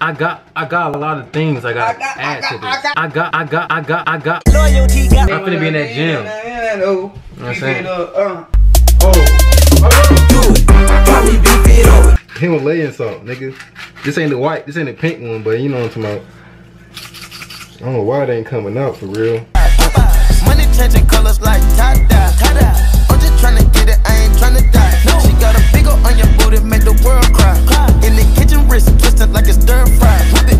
I got, I got a lot of things I got to add to this. I got, I got, I got, I got. Loyalty got I'm finna be in that gym. Yeah, I know. know what I'm saying? Uh, Oh, do it. Probably be fit over. Himalayan salt, nigga. This ain't the white, this ain't the pink one, but you know what I'm talking about. I don't know why it ain't coming out for real. Money changing colors like tada, tada. I'm just tryna get it, I ain't tryna die. No. She got a big ol' on your booty, make the world cry. In the kitchen, wrist twisted like it's stir fry. Whip it.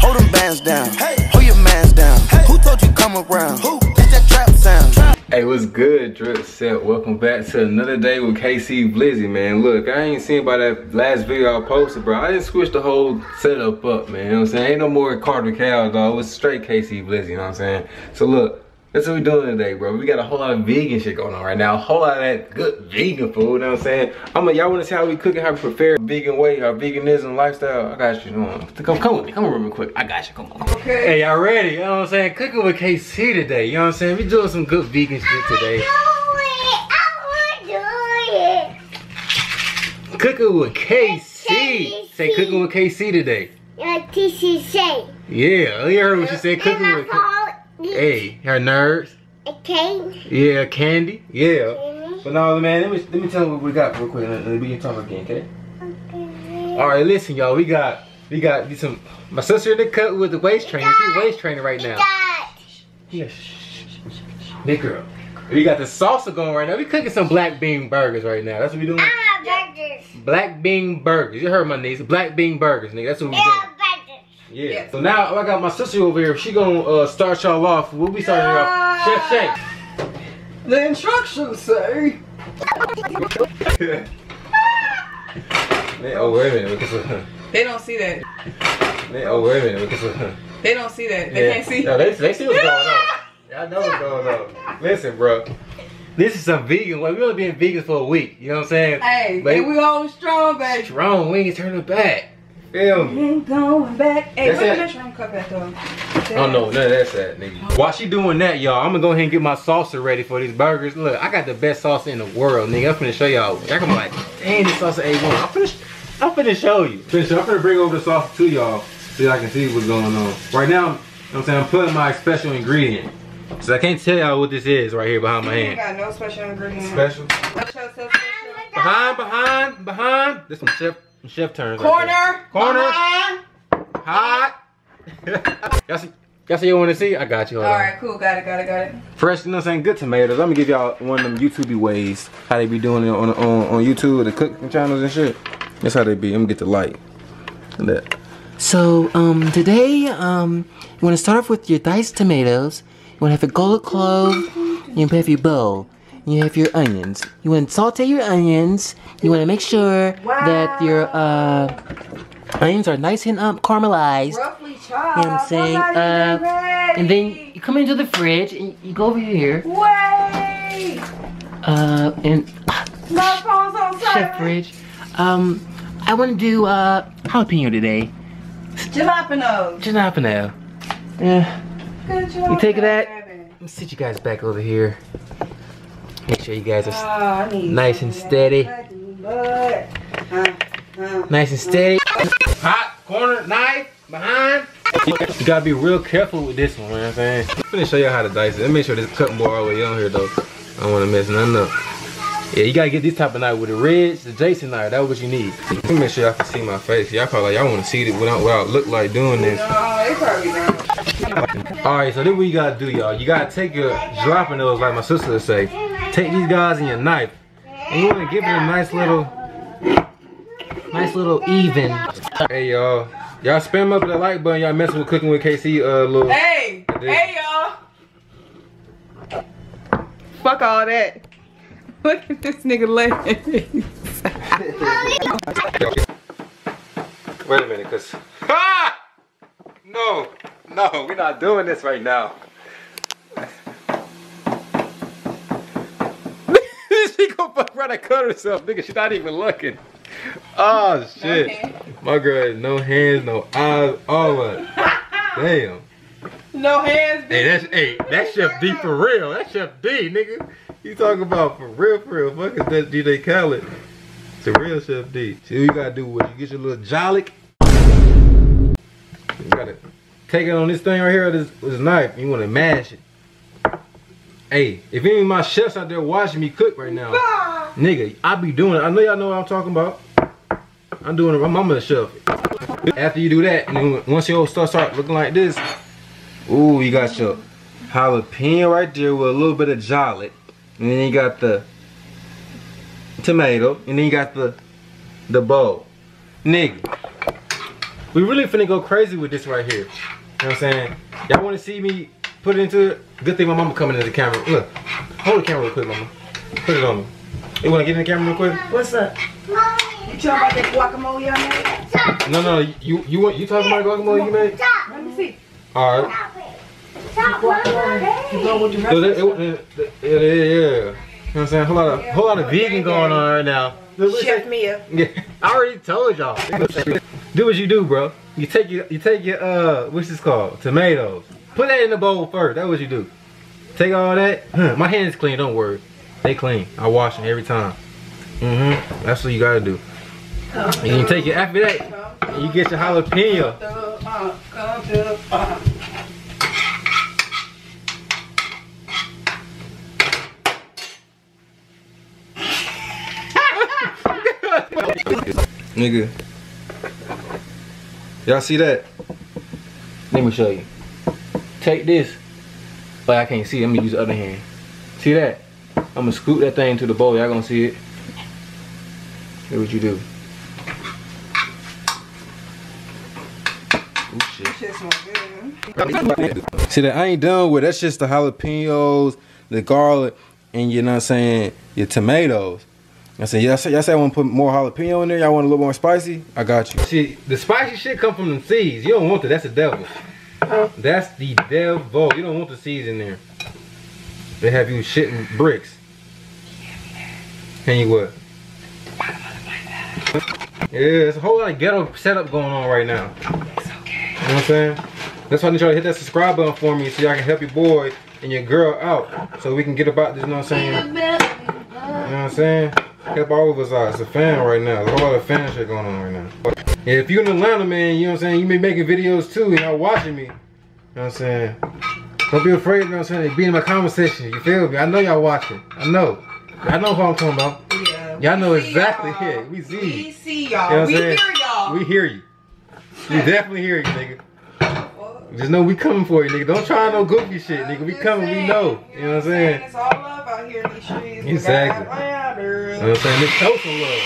Hold them bands down. Hold your mans down. Who told you come around? Who? That's that trap sound. Hey, what's good, Drip Set? Welcome back to another day with KC Vlizzy, man. Look, I ain't seen by that last video I posted, bro. I didn't switch the whole setup up, man. You know what I'm saying? Ain't no more Carter Cow, dog. It's straight KC Vlizzy, you know what I'm saying? So look, that's what we're doing today, bro. We got a whole lot of vegan shit going on right now. A whole lot of that good vegan food, you know what I'm saying? I'm like, y'all wanna see how we cook and how we prepare vegan way, our veganism lifestyle? I got you. Come, come with me, come on real quick. I got you, come on. okay. Hey, y'all ready? You know what I'm saying? Cooking with KC today. You know what I'm saying? We doing some good vegan shit today. Cooking with KC. Say cooking with KC today. Yeah, TCC. Yeah, you heard what she said. Cooking with. Hey, her nerves. Okay. Yeah, candy. Yeah. But no, man. Let me let me tell you what we got real quick. Let me talk again, okay? Okay. All right, listen, y'all. We got we got some. My sister in the cut with the waist trainer. She's waist training right now. Yeah. Big girl. We got the salsa going right now. We cooking some black bean burgers right now. That's what we doing. Ah, burgers. Black bean burgers. You heard my niece. Black bean burgers, nigga. That's what we doing. Yeah, burgers. Yeah. Yes. So now I got my sister over here. She gonna uh, start y'all off. We'll be starting her off. Chef Shank. The instructions say. Man, oh wait a minute. Uh, They don't see that. man, oh wait a minute. Uh, They don't see that. They yeah. can't see. No, they, they see what's going on. Y'all know what's going on. Listen, bro. This is some vegan. Like, we only been vegans for a week. You know what I'm saying? Hey, But and we all strong, baby. strong. We ain't turning back. Feel me? Ain't going back. Hey, That's where it. the shrimp cup at though? Oh no, none of that's that, nigga. While she doing that, y'all, I'm gonna go ahead and get my salsa ready for these burgers. Look, I got the best salsa in the world, nigga. I'm finna show y'all. Y'all gonna be like, dang, this salsa A1. I'm finna, I'm finna show you. Finish, I'm finna bring over the salsa to y'all so y'all can see what's going on. Right now, you know what I'm saying, I'm putting my special ingredient. So I can't tell y'all what this is right here behind my You ain't hand. got no special ingredient. Special. Special- special? Behind, behind, behind. This one chef, chef turns. right Corner. there. Corner. Hot. y'all see, y'all see you want to see? I got you. Hold All on. right, cool. Got it. Got it. Got it. Fresh, you know what I'm saying? Good tomatoes. Let me give y'all one of them YouTube ways. How they be doing it on, on, on YouTube, the cooking channels and shit. That's how they be. Let me get the light. That. So, um, today, um, you want to start off with your diced tomatoes. You want to have a gold clove. You have your bowl. You have your onions. You want to saute your onions. You want to make sure that your uh, onions are nice and um, caramelized. Roughly chopped. You know what I'm saying? Uh, and then you come into the fridge and you go over here. Wait. Uh, and My phone's on chef fridge. Um, I want to do uh jalapeno today. Jalapeno. Jalapeno. Yeah. Good job. You take that? Let me sit you guys back over here. Make sure you guys are Ah, Nice and steady. But, uh, uh. nice and steady. Hot corner, knife, behind. You gotta be real careful with this one, you know what I'm saying? I'm gonna show you how to dice it. Let me make sure this cutting board all the way on here though. I don't wanna mess nothing up. Yeah, you gotta get this type of knife with the ridge, the Jason knife. That's what you need. Let me make sure y'all can see my face. Y'all probably y'all wanna see it without what I look like doing this. No, they probably don't. All right, so then what you gotta do, y'all. You gotta take your jalapenos, like my sister would say. Take these guys in your knife, and you wanna give it a nice little, nice little even. Hey, y'all. Y'all spam up the like button. Y'all messing with cooking with KC. Uh, little. Hey, hey, y'all. Fuck all that. Look at this nigga legs. Wait a minute, cause. Ha! No, no, we're not doing this right now. she gonna fuck around and cut herself, nigga. She not even looking. Oh shit. My girl has no hands, no eyes, all of it. Damn. No hands, Hey, that's hey, that's Chef D for real. That's Chef D, nigga. You talking about for real, for real. Fuck is that DJ Khaled. It's a real Chef D. See what you gotta do with you get your little jollic. gotta take it on this thing right here, this, this knife. You wanna mash it. Hey, if any of my chefs out there watching me cook right now, nigga, I be doing it. I know y'all know what I'm talking about. I'm doing it. I'm, I'm a chef. After you do that, and then once your stuff start looking like this, ooh, you got your jalapeno right there with a little bit of jollet, and then you got the tomato, and then you got the the bowl. Nigga, we really finna go crazy with this right here. You know what I'm saying? Y'all wanna see me put it into it? Good thing my mama coming into the camera. Look, hold the camera real quick, mama. Put it on me. You wanna get in the camera real quick? What's up? You talking about that guacamole I made? No, no, you you want you talking about guacamole you made? Let me see. All right. Guacamole. You go with the So rest that, of it, it, it, yeah, yeah. You know what I'm saying? A Whole lot of whole lot of vegan going on right now. Look, look, Chef Mia. Yeah, I already told y'all. do what you do, bro. You take your you take your uh what's this called? Tomatoes. Put that in the bowl first. That's what you do. Take all that. Huh, My hands clean, don't worry. They clean. I wash them every time. Mm-hmm. That's what you gotta do. And you take it after that, you get your jalapeno. Nigga. Y'all see that? Let me show you. Take this. But I can't see. Let me use the other hand. See that? I'm gonna scoop that thing to the bowl. Y'all gonna see it. Here's what you do. Shit. Shit smell good. See that I ain't done with that's just the jalapenos, the garlic, and you know what I'm saying, your tomatoes. I said, y'all say, y'all I want to put more jalapeno in there. Y'all want a little more spicy? I got you. See, the spicy shit come from the seeds. You don't want that. That's the devil. That's the devil. You don't want the seeds in there. They have you shitting bricks. Can you what? Yeah, there's a whole lot of ghetto setup going on right now. You know what I'm saying? That's why I need y'all to hit that subscribe button for me so y'all can help your boy and your girl out. So we can get about this, you know what I'm saying? You know what I'm saying? Help all of us out. It's a fan right now. There's a whole lot of fan shit going on right now. Yeah, if you're in Atlanta, man, you know what I'm saying? You be making videos too and y'all watching me. You know what I'm saying? Don't be afraid, you know what I'm saying? Be in my conversation. You feel me? I know y'all watching. I know. I know who I'm talking about. Yeah. Y'all know exactly y'all. here. We see. We see You know y'all. we saying? hear y'all. We hear you. We definitely hear you, nigga. Just know we coming for you, nigga. Don't try no goofy shit, nigga. We coming, we saying, know. You know what I'm saying? It's all love out here in these streets. Exactly. Got. You know what I'm saying? Show some love.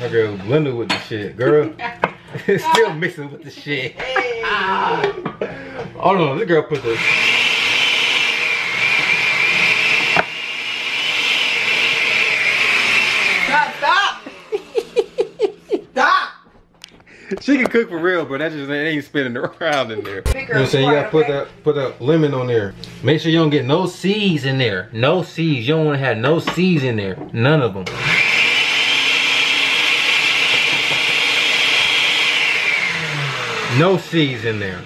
My girl blender with the shit, girl. Still mixing with the shit. Hold on, this girl put the. Stop, stop. stop. She can cook for real, but that just ain't spinning around in there. You know what I'm saying? You gotta put that put that lemon on there. Make sure you don't get no seeds in there. No seeds. You don't want to have no seeds in there. None of them. No seeds in there.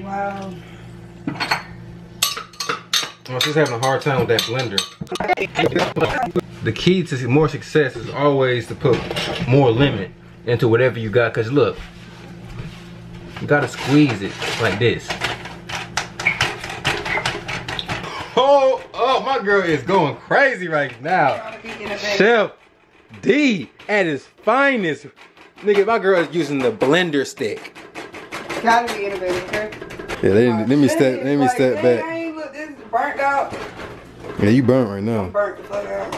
Wow. I was just having a hard time with that blender. The key to more success is always to put more lemon into whatever you got. Cause look, you gotta squeeze it like this. Oh, oh, my girl is going crazy right now. Trying to. Chef D at his finest. Nigga, my girl is using the blender stick. Gotta be innovative, okay? Yeah, let, me step, let me like, dang, look, this is burnt out. Yeah, you burnt right now. Burnt the fuck out.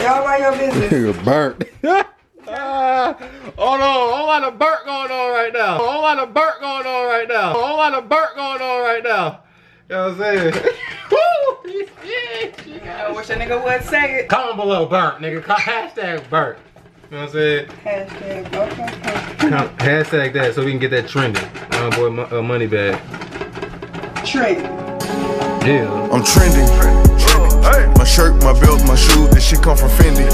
Y'all mind your business. Nigga burnt. Ah, hold on, whole lot of burnt going on right now. Whole lot of burnt going on right now. Whole lot of burnt going on right now. You know what I'm saying? Woo! I wish a nigga would say it. Comment below burnt, nigga. Hashtag burnt. You know what I'm saying? Hashtag, okay. Hashtag that so we can get that trending. My boy, Mo- uh, money bag. Trent. Yeah. I'm trending. My shirt, my belt, my shoes, this shit come from Fendi.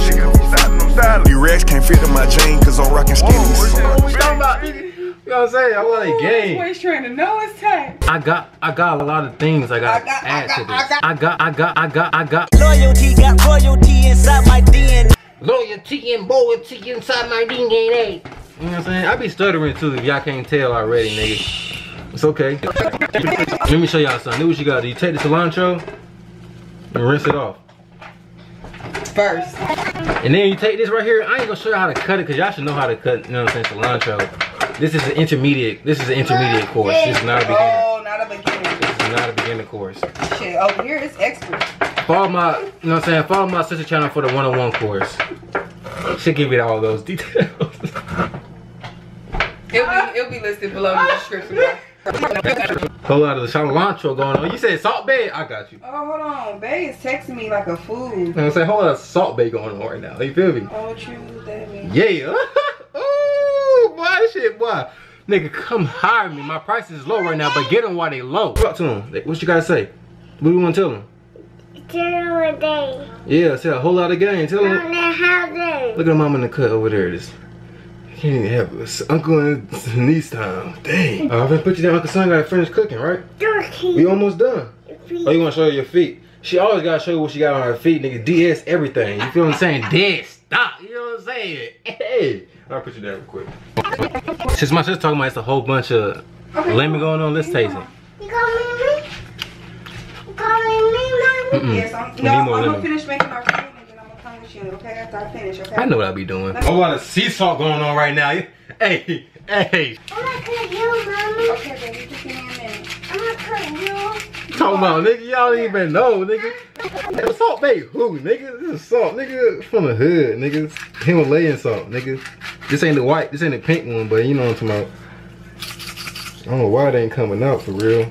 These racks can't fit in my jeans cause I'm rocking skinnies. What we talking about, nigga? You know what I'm saying? I want a game. Waist trainer. No, it's tight. I got, I got a lot of things I gotta I got- I add got- to this. I got- I got, I got, I got, I got. Loyalty got royalty inside my DNA. loyalty and loyalty inside my DNA. You know what I'm saying? I be stuttering too if y'all can't tell already, nigga. It's okay. Let me show y'all something. Do what you gotta do. You take the cilantro and rinse it off. First. And then you take this right here. I ain't gonna show you how to cut it because y'all should know how to cut, you know what I'm saying, cilantro. This is an intermediate, this is an intermediate course. This is not a oh, beginner. Oh, not a beginner. This is not a beginner course. Shit, over here it's expert. Follow my, you know what I'm saying, follow my sister channel for the one-on-one course. She'll give you all those details. It'll be, it'll be listed below in the description. Whole lot of the cilantro going on. You said Salt Bae? I got you. Oh, hold on. Bay is texting me like a fool. You know what I'm saying? Whole lot of Salt Bae going on right now. You feel me? Oh, what you that mean? Yeah. Ooh, boy, shit, boy. Nigga, come hire me. My price is low right now, but get them while they low. Talk to them. What you gotta say? What do you want to tell them? Zero a day. Yeah, say a whole lot of game. Tell them. On the house. Look at the mom in the cut over there. This can't even have us. Uncle and niece time. Dang. Uh, I've been put you down. Uncle Son got to finish cooking, right? Turkey. We almost done. Oh, you want to show her your feet? She always got to show you what she got on her feet, nigga. DS everything. You feel what I'm saying? DS. Stop. You know what I'm saying? Hey. I'll put you down real quick. Since my sister's talking about it's a whole bunch of lemon going on, let's taste it. You calling me? You calling me, mommy? Mm-mm. Yes, I'm, no, I'm more gonna lemon. finish making our food and I'm gonna come with you, okay? After I finish, okay? I know what I be doing. A whole lot of sea salt going on right now. Hey, hey. I'm not cutting you, mommy. Okay, baby, just give me a minute. I'm not cutting you. Talking about, nigga, y'all don't even know, nigga. That Salt Bae who, nigga? This is salt, nigga, from the hood, nigga. Himalayan salt, nigga. This ain't the white, this ain't the pink one, but you know what I'm talking about. I don't know why it ain't coming out for real.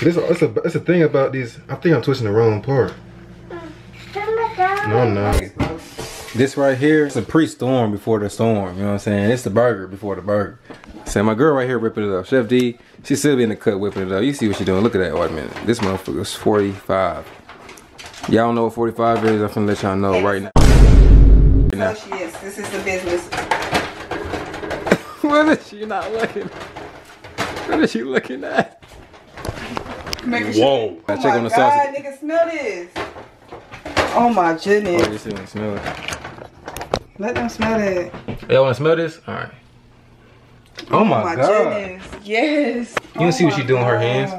This it's a it's a thing about these. I think I'm twisting the wrong part. No, I'm. This right here is a pre-storm before the storm. You know what I'm saying? It's the burger before the burger. So my girl right here ripping it up. Chef D, she still be in the cut whipping it up. You see what she doing? Look at that. Wait a minute. This motherfucker's 45. Y'all know what 45 is? I'm finna let y'all know right now. Right now. Oh, yes, this is the business. what is she not looking? What is she looking at? Making Whoa. I Oh check my on the God, sausage. nigga, smell this. Oh my Oh, goodness. you see them smell it. Let them smell that. Y'all wanna smell this? Alright. Oh, my, god. goodness. Yes. You don't see what oh she doing with her hands?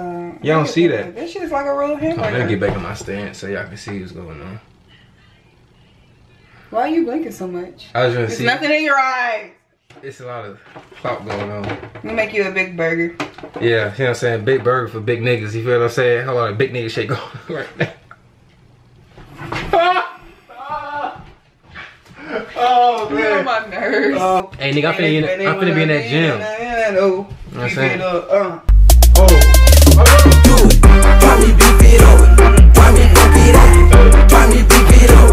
Y'all don't see that. That shit is like a real Oh, let me hamburger. get back in my stance so y'all can see what's going on. Why are you blinking so much? I was gonna There's see. nothing in your eyes. It's a lot of clout going on. Let me make you a big burger. Yeah, you know what I'm saying? Big burger for big niggas. You feel what I'm saying? Hold on, big nigga shit going on right now. oh You on my nerves. Hey nigga, I'm finna, be in, I'm finna be in that gym. No, what I'm saying? Uh. Why me beef it up? Why me fuck it up? Why me beef it up?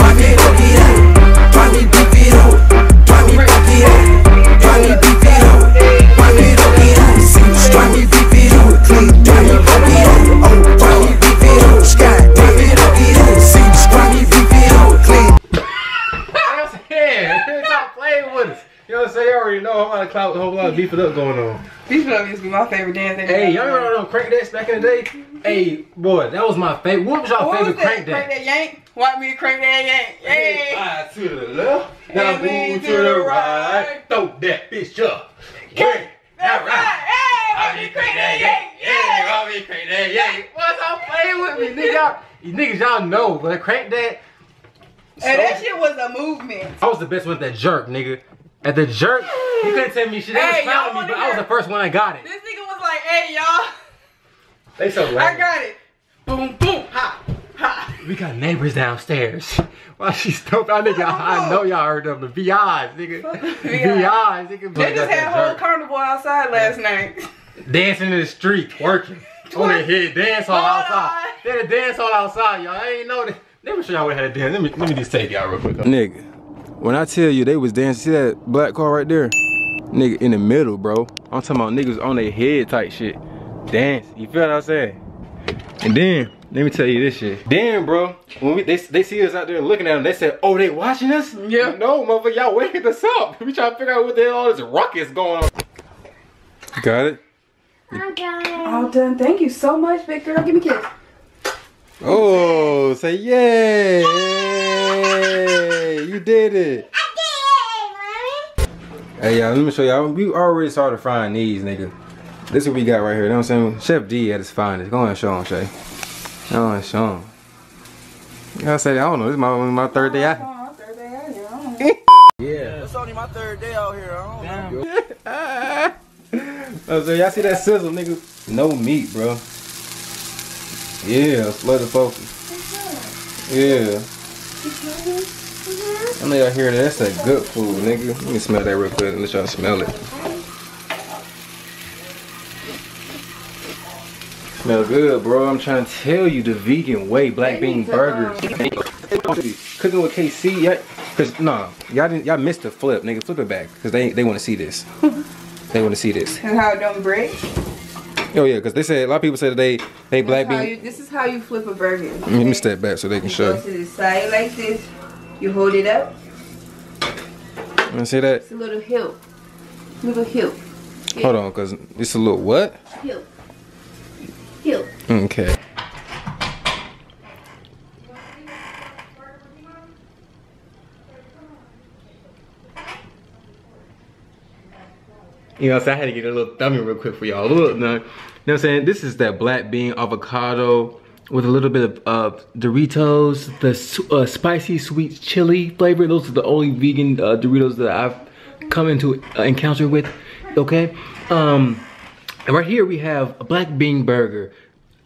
Why me fuck it up? Why me beef it up? Why me fuck it up? You know I'm? You already know whole lot of clout, a whole lot of beef it up going on. Beef it up used to be my favorite dance. Hey, y'all remember them crank dance back in the day? Hey, boy, that was my favorite. What was y'all was favorite that? crank Crank dance? that yank? Why me crank that yank? Hey. Slide to the left, now move to the right. Throw that bitch up. That's all right. right. Hey, I me be crank crank that that yank? Yeah. I be crank that yank. What's up playing with me, nigga? Y'all, niggas, y'all know, but crank that. Hey, that shit was a movement. I was the best one at that jerk, nigga. At the jerk, you couldn't tell me shit. They Hey, was proud of me, wanna but I was the first one that got it. This nigga was like, hey, y'all, They so I got it. Boom, boom, ha, ha. We got neighbors downstairs. Why she stupid? I, nigga, I know y'all heard of the VIs, nigga. VIs, nigga. They just had a whole carnival outside last night. dancing in the street, twerking. On their head, dance hall Hold outside. on. They had a dance hall outside, y'all. I ain't know that. Let me show y'all what had a dance. Let me let me just take y'all real quick. Nigga, when I tell you they was dancing, see that black car right there? Nigga in the middle, bro. I'm talking about niggas on their head type shit. Dance. You feel what I'm saying? And then, let me tell you this shit. Then, bro, when we they, they see us out there looking at them, they said, "Oh, they watching us?" Yeah. No, motherfucker, y'all waking us up. We trying to figure out what the hell all this ruckus going on. Got it. I'm done. All done. Thank you so much, big girl. Give me a kiss. Oh, say yay! Hey, you did it. Hey, y'all, let me show y'all. We already started frying these, nigga. This is what we got right here. You know what I'm saying? Chef D at his finest. Go ahead and show him, Shay. Go ahead and show him. I said, I don't know. This is my, my third day out. Third day out here. I don't know. Yeah. It's only my third day out here. I don't know. Oh, so y'all see that sizzle, nigga? No meat, bro. Yeah, slow the focus. Yeah. I know y'all hear that. That's that good food, nigga. Let me smell that real quick and let y'all smell it. Smell good, bro. I'm trying to tell you the vegan way, black bean burgers. Cooking with KC, yeah. Cause nah, y'all didn't, y'all missed the flip, nigga. Flip it back, cause they they want to see this. they want to see this. And how it don't break. Oh yeah, cause they said a lot of people said they they black bean. you, this is how you flip a burger. Let me step back so they can You show. go to the side like this. You hold it up. You wanna see that? It's a little hill. Little hill. Hold on, cause it's a little what? Hill. Hill. Okay. You know, so I had to get a little dummy real quick for y'all. Look, now, you know what I'm saying? This is that black bean avocado with a little bit of uh, Doritos, the uh, spicy sweet chili flavor. Those are the only vegan uh, Doritos that I've come into uh, encounter with. Okay, um, and right here we have a black bean burger.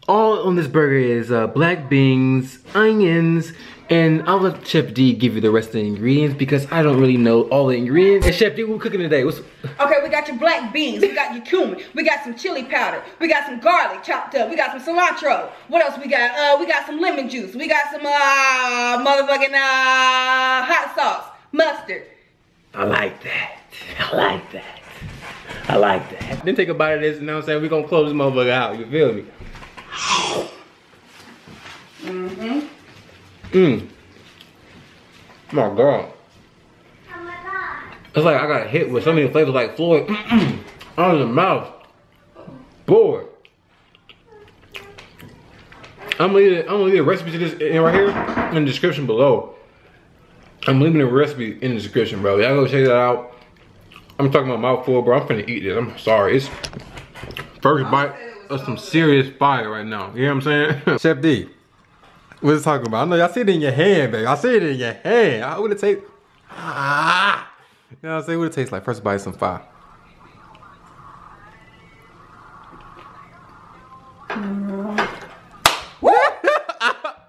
All on this burger is uh, black beans, onions, and I'll let Chef D give you the rest of the ingredients because I don't really know all the ingredients. And Chef D, what we cooking today? What's Okay, we got your black beans, we got your cumin, we got some chili powder, we got some garlic chopped up, we got some cilantro. What else we got? Uh, we got some lemon juice, we got some uh motherfucking uh hot sauce, mustard. I like that. I like that. I like that. Then take a bite of this, you know what I'm saying? We're gonna close this motherfucker out, you feel me? Mm. My God. It's like I got hit with so many flavors like Floyd. On the mouth. Bored. I'm leaving, I'm gonna leave a recipe to this in right here in the description below. I'm leaving the recipe in the description, bro. Y'all go check that out. I'm talking about mouthful, bro. I'm finna eat this. I'm sorry. It's first bite of some serious fire right now. You know what I'm saying? Chef D, what's it talking about? I know y'all see it in your hand, baby. I see it in your hand. How would it taste? Ah! You know what I'm saying? What it tastes like? First bite some fire.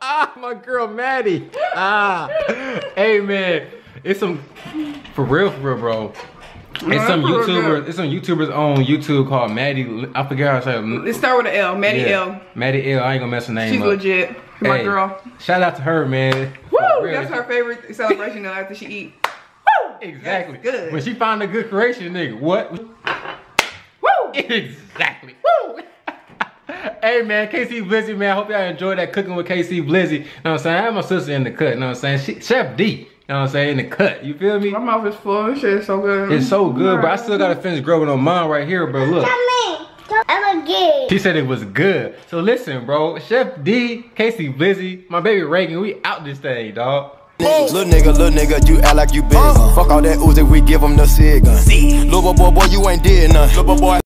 ah, my girl Maddie. Ah, hey man, it's some for real, for real, bro. It's some YouTubers. It's some YouTubers on YouTube called Maddie. I forget how to say. Let's start with an L, Maddie L. Maddie L. I ain't gonna mess her name She's up. legit. My Hey, girl. Shout out to her, man. Woo! For real. That's her favorite celebration though after she eat. Woo! Exactly. Yes, good. When she find a good creation, nigga, what? Woo! Exactly. Woo! hey man, KC Vlizzy, man. I hope y'all enjoyed that cooking with KC Vlizzy. Know what I'm saying? I have my sister in the cut, you know what I'm saying? She, Chef D, you know what I'm saying, in the cut. You feel me? My mouth is full. This shit is so good. It's so good, but I still gotta finish growing on mine right here, bro. Look. Mommy, I'm a gay. She said it was good. So listen, bro. Chef D, KC Vlizzy, my baby Reagan, we out this thing, dog. Little nigga, little nigga, you act like you big. Uh. Fuck all that Uzi, we give him the cig gun. Little boy, boy, you ain't did nothing. Little boy.